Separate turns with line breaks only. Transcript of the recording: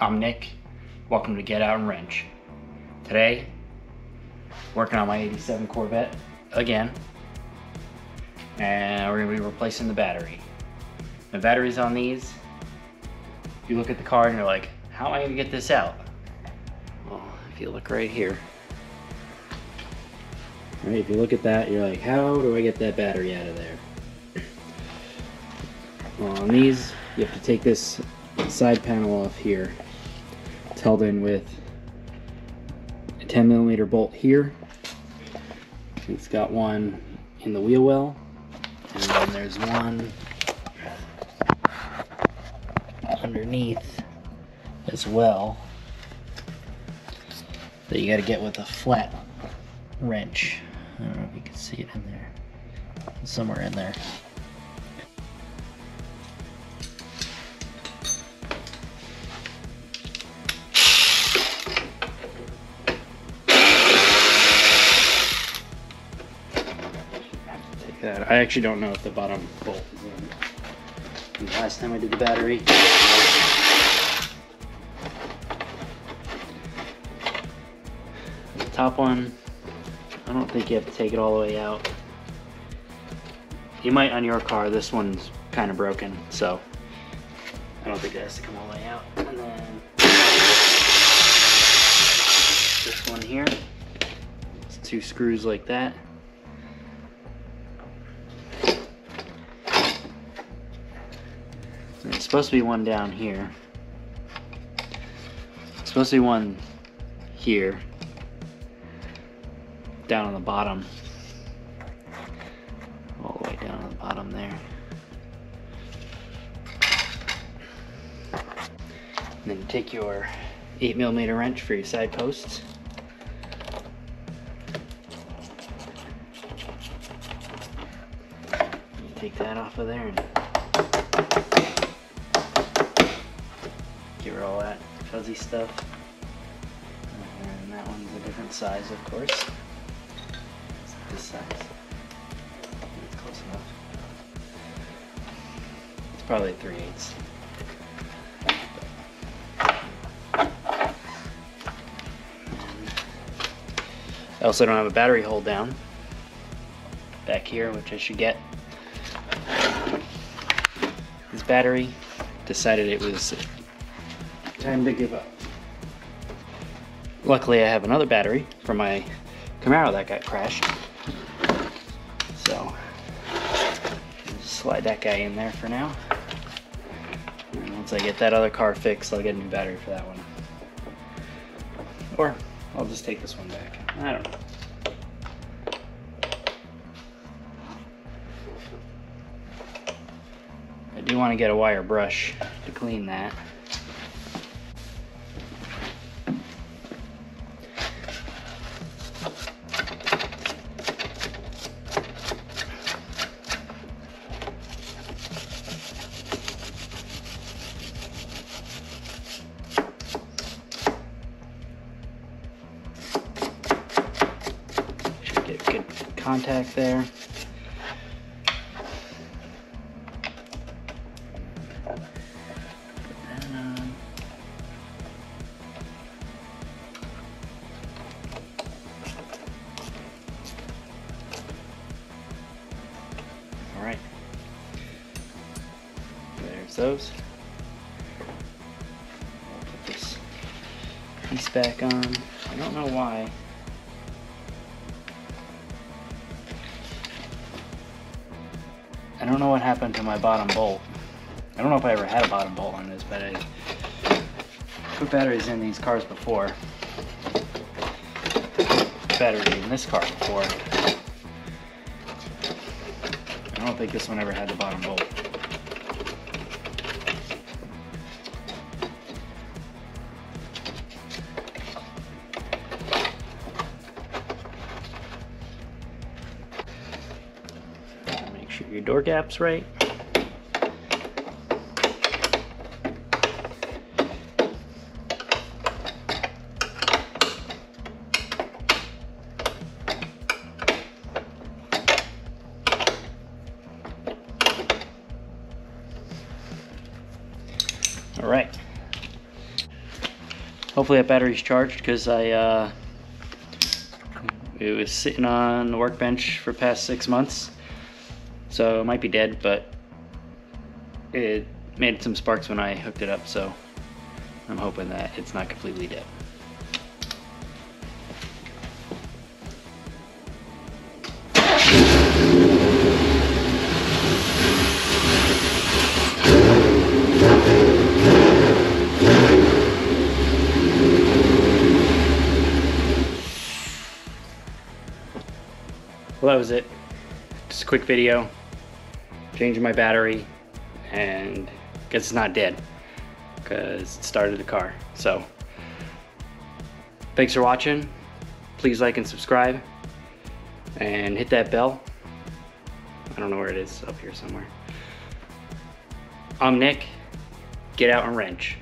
I'm Nick. Welcome to Get Out and Wrench. Today, working on my 87 Corvette again. And we're gonna be replacing the battery. The batteries on these, you look at the car and you're like, how am I gonna get this out? Well, if you look right here. Right, if you look at that, you're like, how do I get that battery out of there? Well, on these, you have to take this side panel off here. Held in with a 10 millimeter bolt here. It's got one in the wheel well, and then there's one underneath as well that you got to get with a flat wrench. I don't know if you can see it in there, somewhere in there. That. I actually don't know if the bottom bolt is in. Last time I did the battery. The top one, I don't think you have to take it all the way out. You might on your car, this one's kind of broken, so I don't think it has to come all the way out. And then this one here, it's two screws like that. Supposed to be one down here. Supposed to be one here. Down on the bottom. All the way down on the bottom there. And then take your 8 millimeter wrench for your side posts. Take that off of there all that fuzzy stuff. And that one's a different size, of course. It's this size. It's close enough. It's probably 3 eighths. I also don't have a battery hold down back here, which I should get. This battery decided it was time to give up. Luckily, I have another battery for my Camaro that got crashed. So, slide that guy in there for now. And once I get that other car fixed, I'll get a new battery for that one. Or I'll just take this one back. I don't know. I do want to get a wire brush to clean that. Good contact there. Put that on. All right. There's those. Put this piece back on. I don't know why. I don't know what happened to my bottom bolt. I don't know if I ever had a bottom bolt on this, but I put batteries in these cars before. Battery in this car before. I don't think this one ever had the bottom bolt. Sure your door gap's right. All right. hopefully that battery's charged because I uh, it was sitting on the workbench for past six months. So it might be dead, but it made some sparks when I hooked it up, so I'm hoping that it's not completely dead. Well, that was it. Just a quick video. Changing my battery and guess it's not dead because it started the car. So thanks for watching. Please like and subscribe and hit that bell. I don't know where it is, up here somewhere. I'm Nick. Get out and wrench.